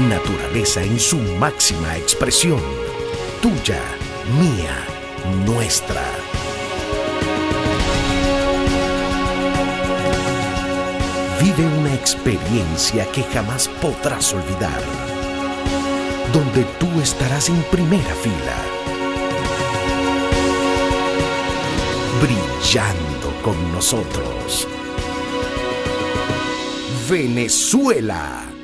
naturaleza en su máxima expresión. Tuya, mía, nuestra. Vive una experiencia que jamás podrás olvidar, donde tú estarás en primera fila, brillando con nosotros. Venezuela